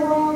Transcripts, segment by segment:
Tchau.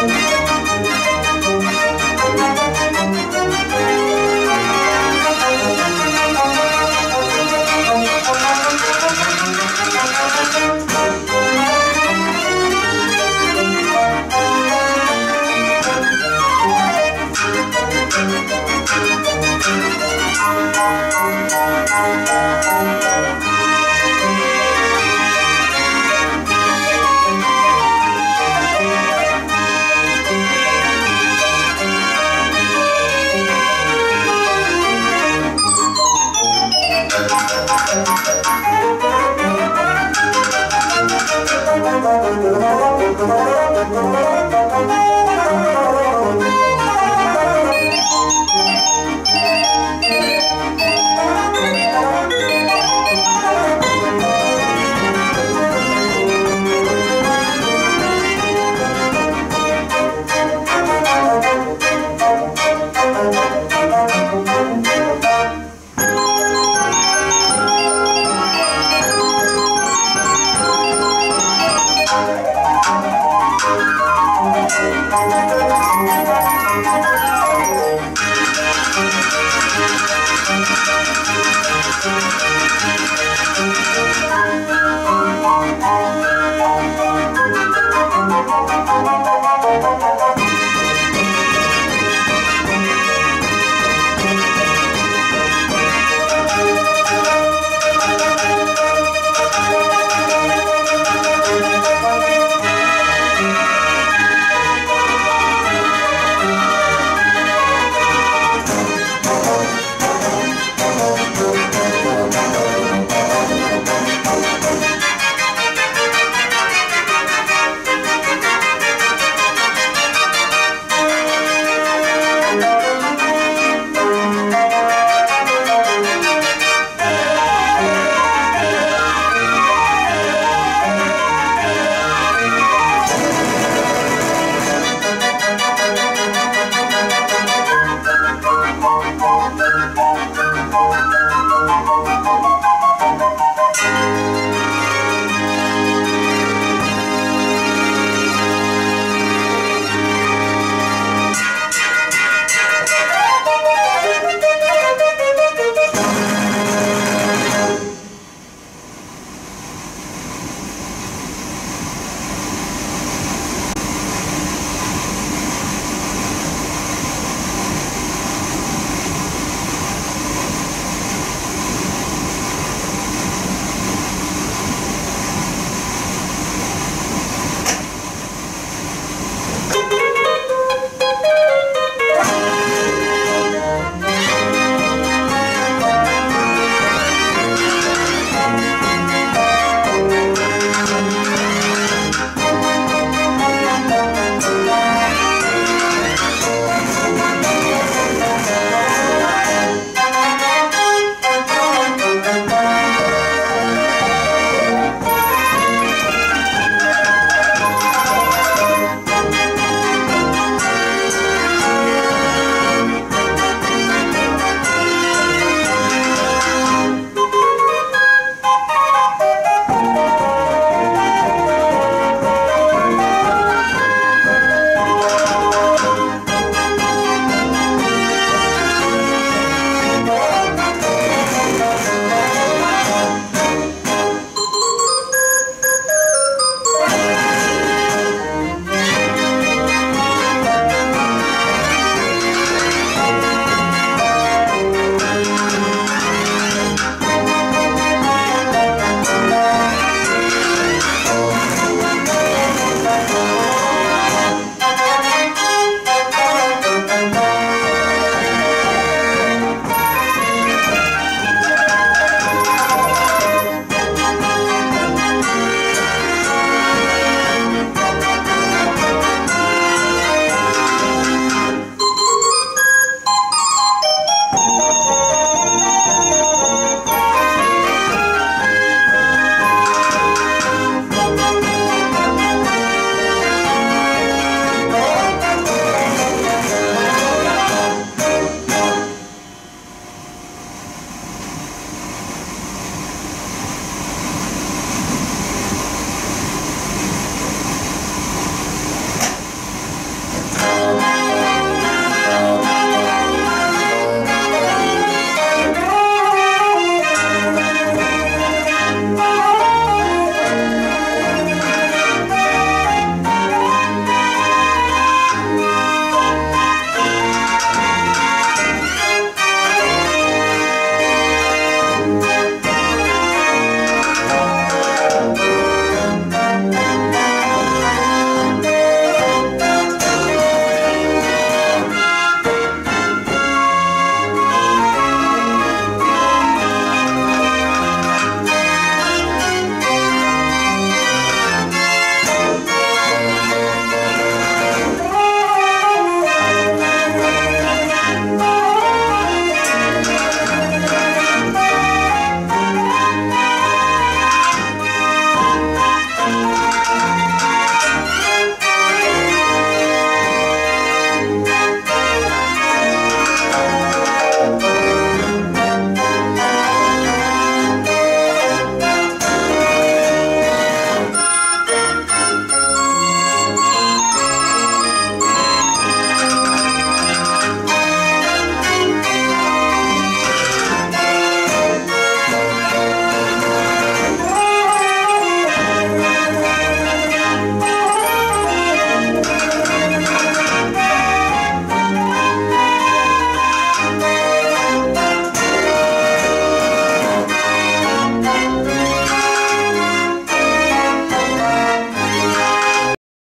Thank